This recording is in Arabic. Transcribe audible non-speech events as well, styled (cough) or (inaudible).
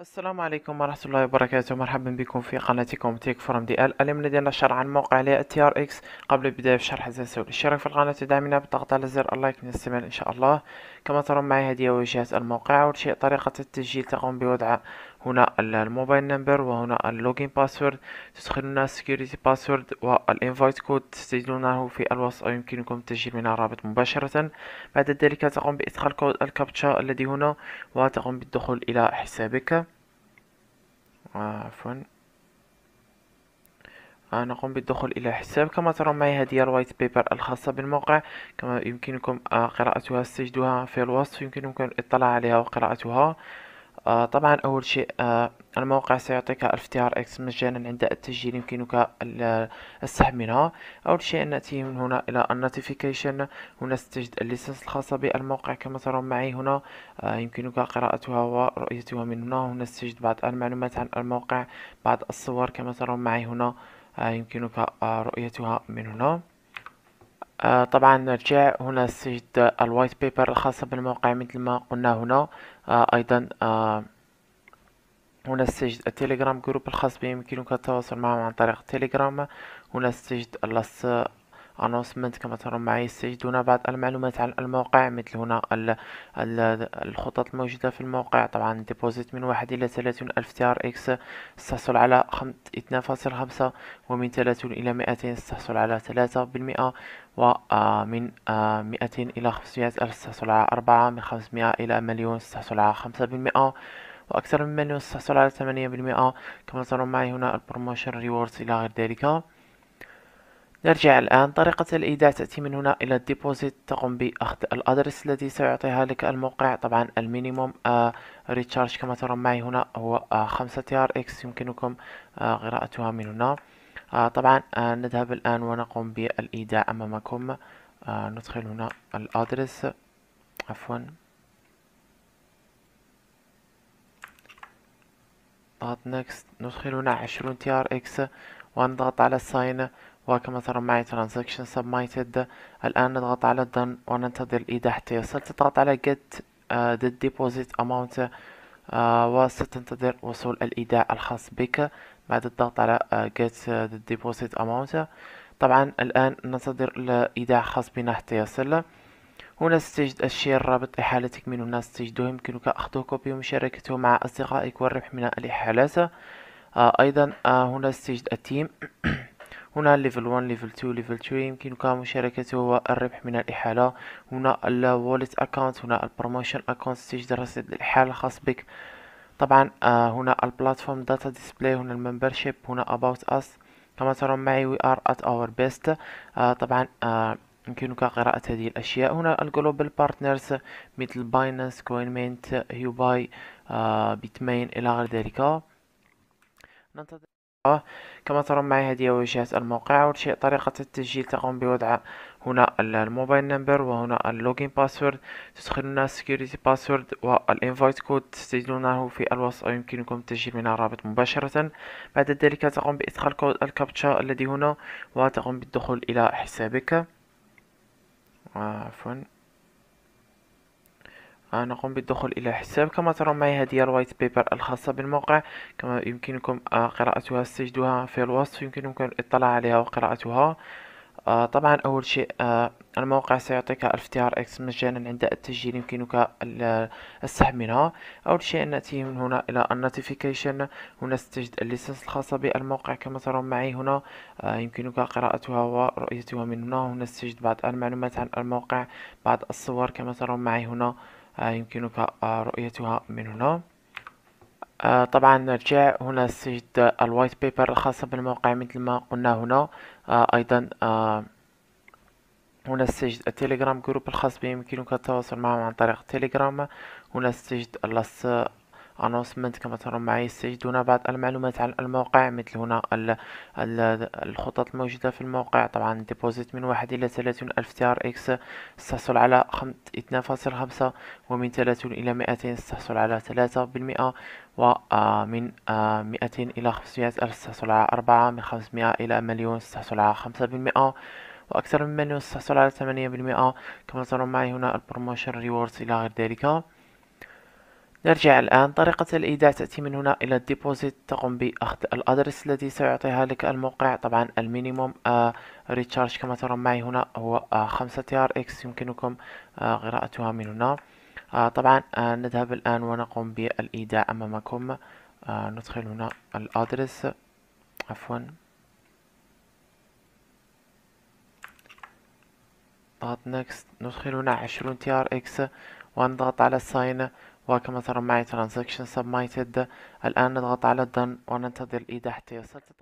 السلام عليكم ورحمة الله وبركاته. مرحبا بكم في قناتكم Tech from DL. اليوم لدينا شرح عن موقع TRX قبل البداية بشرح تنسوا الاشتراك في القناة ودعمنا بالضغط على زر ال like نستمر إن شاء الله. كما ترون معي هذه واجهة الموقع. أول شيء طريقة التسجيل تقوم بوضع هنا ال mobile number وهنا ال login password تدخلون ال security password وال invite code تسجلونه في الوصف أو يمكنكم التسجيل من الرابط مباشرة. بعد ذلك تقوم بإدخال code ال captcha الذي هنا وتقوم بالدخول إلى حسابك. عفوا. نقوم بالدخول إلى حساب كما ترون معي هذه ال white paper الخاصة بالموقع. كما يمكنكم آه، قراءتها استجدها في الوصف. يمكنكم الاطلاع عليها وقراءتها. آه طبعا أول شيء آه الموقع سيعطيك ألف TRX مجانا عند التسجيل يمكنك السحب منها. أول شيء نأتي من هنا إلى ال notification هنا ستجد ال license الخاصة بالموقع كما ترون معي هنا. آه يمكنك قراءتها ورؤيتها من هنا. هنا ستجد بعض المعلومات عن الموقع بعض الصور كما ترون معي هنا. آه يمكنك آه رؤيتها من هنا. آه طبعا نرجع هنا سجد ال white paper الخاصة بالموقع مثل ما قلنا هنا. آه أيضا آه هنا سجد التليجرام group الخاص به يمكنك التواصل معهم عن طريق التليجرام هنا سجد ال announcement كما ترون معي سيجدون بعض المعلومات عن الموقع مثل هنا الخطط الموجودة في الموقع. طبعا deposit من واحد إلى ثلاثون ألف TRX تحصل على اثنان فاصل خمسة ومن ثلاثون إلى مئتين تحصل على ثلاثة بالمئة ومن مئتين إلى خمسمائة ألف تحصل على أربعة من خمسمائة إلى مليون تحصل على خمسة بالمئة وأكثر من مليون تحصل على ثمانية بالمئة. كما ترون معي هنا ال promotion rewards إلى غير ذلك. نرجع الآن. طريقة الإيداع تأتي من هنا إلى ال deposit. تقوم بأخذ ال address الذي سيعطيها لك الموقع. طبعا ال minimum آه recharge كما ترون معي هنا هو آه خمسة TRX يمكنكم آه قراءتها من هنا. طبعا نذهب الآن ونقوم بالإيداع أمامكم. ندخل هنا ال address. عفوا. ضغط next ندخل هنا عشرون TRX ونضغط على sign وكما ترى معي transaction submitted. الآن نضغط على done وننتظر الإيداع حتى يصل تضغط على get uh, the deposit amount uh, وستنتظر وصول الإيداع الخاص بك بعد الضغط على uh, get the deposit amount. طبعا الآن ننتظر الإيداع الخاص بنا حتى يصل هنا ستجد ال share رابط إحالتك من هنا ستجده يمكنك أخذه copy ومشاركته مع أصدقائك والربح من الإحالات أيضا هنا ستجد ال team (clears throat) هنا level 1 level 2 level 3 يمكنك مشاركته والربح من الإحالة. هنا ال wallet account هنا ال promotion account تجد رصيد الإحالة الخاص بك. طبعا آه هنا ال platform data display هنا ال membership هنا about us. كما ترون معي are at our best. آه طبعا آه يمكنك قراءة هذه الأشياء. هنا ال global partners مثل Binance كوينمنت Huobi آه Bitmain إلى غير ذلك. ننتظر. كما ترون معي هذه واجهة الموقع. أول شيء طريقة التسجيل تقوم بوضع هنا ال mobile number وهنا ال login password تدخلون ال security password وال invite code ستجدونه في الوصف يمكنكم التسجيل من الرابط مباشرة. بعد ذلك تقوم بإدخال code ال captcha الذي هنا وتقوم بالدخول إلى حسابك. عفوا. نقوم بالدخول إلى حساب. كما ترون معي هذه ال white paper الخاصة بالموقع. كما يمكنكم آه، قراءتها ستجدها في الوصف. يمكنكم الإطلاع عليها وقراءتها. آه طبعا أول شيء آه الموقع سيعطيك ألف TRX مجانا عند التسجيل يمكنك السحب منها. أول شيء نأتي من هنا إلى ال notification. هنا ستجد ال license الخاصة بالموقع كما ترون معي هنا. آه يمكنك قراءتها ورؤيتها من هنا. هنا ستجد بعض المعلومات عن الموقع بعض الصور كما ترون معي هنا. آه، يمكنك آه، رؤيتها من هنا. آه، طبعا نرجع هنا ستجد ال white paper الخاصة بالموقع مثل ما قلنا هنا. أيضا هنا ستجد التليجرام group الخاص به يمكنك التواصل معهم عن طريق التليجرام هنا ستجد ال announcement كما ترون معي ستجدون بعض المعلومات عن الموقع مثل هنا الخطط الموجودة في الموقع. طبعا deposit من واحد إلى ثلاثون ألف TRX تحصل على اثنان فاصل خمسة ومن ثلاثون إلى مئتين تحصل على ثلاثة بالمئة ومن مئتين إلى خمسمائة ألف تحصل على أربعة من خمسمائة إلى مليون تحصل على خمسة بالمئة وأكثر من مليون تحصل على ثمانية بالمئة. كما ترون معي هنا ال promotion rewards إلى غير ذلك. نرجع الآن. طريقة الإيداع تأتي من هنا إلى ال deposit. تقوم بأخذ ال address الذي سيعطيها لك الموقع. طبعا ال minimum recharge كما ترون معي هنا هو آه خمسة TRX. يمكنكم آه قراءتها من هنا. آه طبعا آه نذهب الآن ونقوم بالإيداع أمامكم. آه ندخل هنا ال address. عفوا. ضغط next ندخل هنا عشرون TRX. ونضغط على ال sign وكما ترون معي transaction submitted الآن نضغط على done وننتظر الإيداع حتى يصل.